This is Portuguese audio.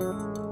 Música